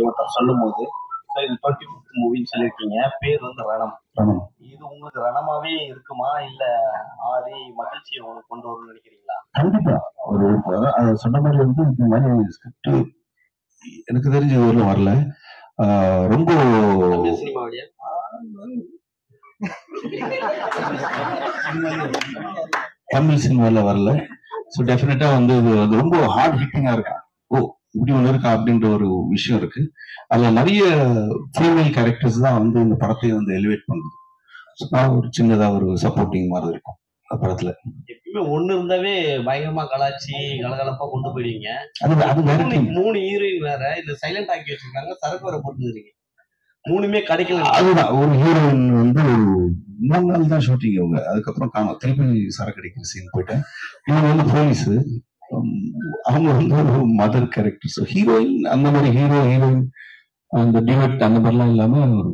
ஒருத்தர் சொல்லும் போது இது டுவெண்ட்டி ஃபிஃப்த் மூவின்னு சொல்லியிருக்கீங்க. பேர் வந்து ரணம். ரணம். இது உங்களுக்கு ரணமாவே இருக்குமா? இல்ல ஆதி மகிழ்ச்சியை உங்களுக்கு கொண்டு வரும்னு நினைக்கிறீங்களா? கண்டிப்பா. ஒரு அது சொன்ன மாதிரி வந்து இந்த மாதிரி ஸ்கிரிப்ட் எனக்கு தெரிஞ்ச ஊர்ல வரல. ரொம்ப தமிழ் சினிமாவுடைய தமிழ் சினிமால வரல. ஸோ டெஃபினட்டா வந்து இது ரொம்ப ஹார்ட் ஹிட்டிங்கா இருக்கா? ஓ இப்படி ஒண்ணு இருக்கா அப்படின்ற ஒரு விஷயம் இருக்கு. அதுல நிறைய ஃபீமேல் கேரக்டர்ஸ் தான் வந்து இந்த படத்தை வந்து எலிவேட் பண்ணுது. ஒரு சின்னதா ஒரு சப்போர்ட்டிங் மாதிரி இருக்கும் அந்த படத்துல. எப்பயுமே ஒண்ணு இருந்தாவே பயங்கரமா கலாச்சி கலகலப்பா கொண்டு போயிடுவீங்க. அது மூணு ஹீரோயின் வேற. இது சைலண்ட் ஆக்கி வச்சிருக்காங்க. சரக்கு வர போட்டுருக்கீங்க மூணுமே கிடைக்கல. அதுதான் ஒரு ஹீரோயின் வந்து மூணு நாள் தான் ஷூட்டிங் அவங்க அதுக்கப்புறம் காணும். திருப்பி சரக்கு அடிக்கிற சீன் போயிட்டேன். இவங்க வந்து போலீஸ் அவங்க வந்து ஒரு மதர் கேரக்டர் ஸோ ஹீரோயின் அந்த மாதிரி ஹீரோ ஹீரோயின் அந்த டிவெட் அந்த மாதிரிலாம் இல்லாம ஒரு